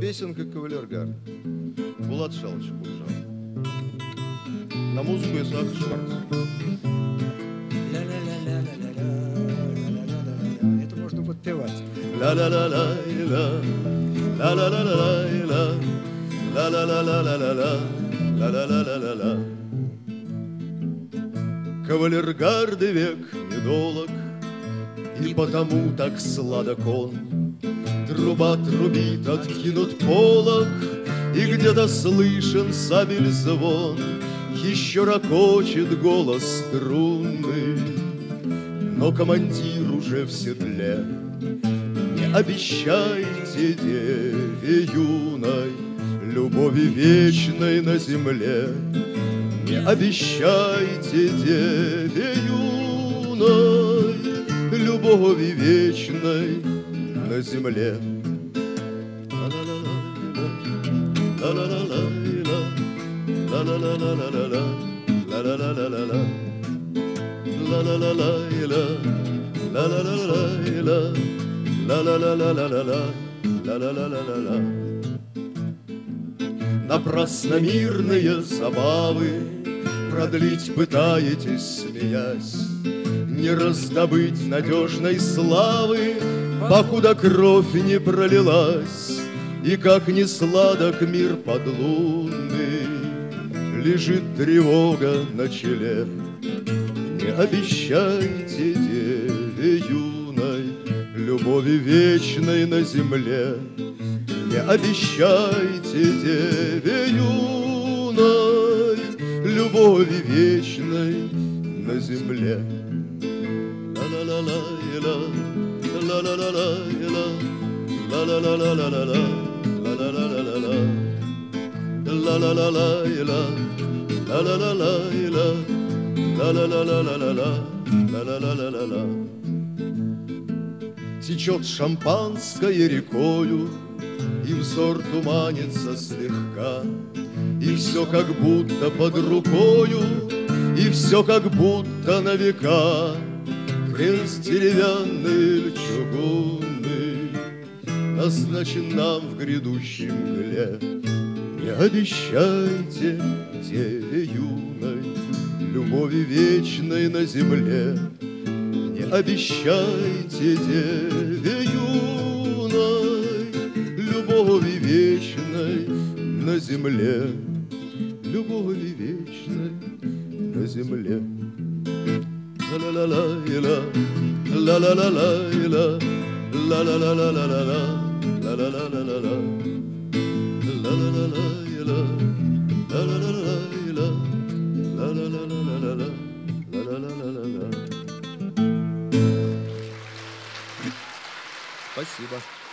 Песенка кавалергард. Булат Шалыч Куржан. На музыку Исаак Шварц. Это можно подпевать. Ла-ла-ла-ла-ла, ла-ла-ла-ла-ла, ла-ла-ла-ла-ла-ла, ла-ла-ла-ла-ла-ла. Кавалергарды век недолог, И потому так сладок он. Труба трубит, откинут полог, И где-то слышен сабель звон, Еще ракочет голос струнный, Но командир уже в седле. Не обещайте деве юной Любови вечной на земле. Не обещайте деве юной Любови вечной на земле. Напрасно мирные забавы Продлить пытаетесь, смеясь, Не раздобыть надежной славы, Покуда кровь не пролилась, И как не сладок мир подлунный, Лежит тревога на челе. Не обещайте деве юной Любови вечной на земле, не обещайте деве юной Любови вечной на земле. Течет шампанское рекою, И взор туманится слегка, И все как будто под рукою, И все как будто на века. Крест деревянный или чугунный Назначен нам в грядущем мгле. Не обещайте деве юной Любови вечной на земле, не обещайте деве юной Любови вечной на земле, Любови вечной на земле. Ла-ла-ла-ла-ла, ла-ла-ла-ла-ла, ла-ла-ла-ла-ла-ла, ла-ла-ла-ла-ла-ла, ла-ла-ла-ла-ла, ла-ла-ла-ла-ла, ла-ла-ла-ла-ла-ла, ла-ла-ла-ла-ла. Спасибо.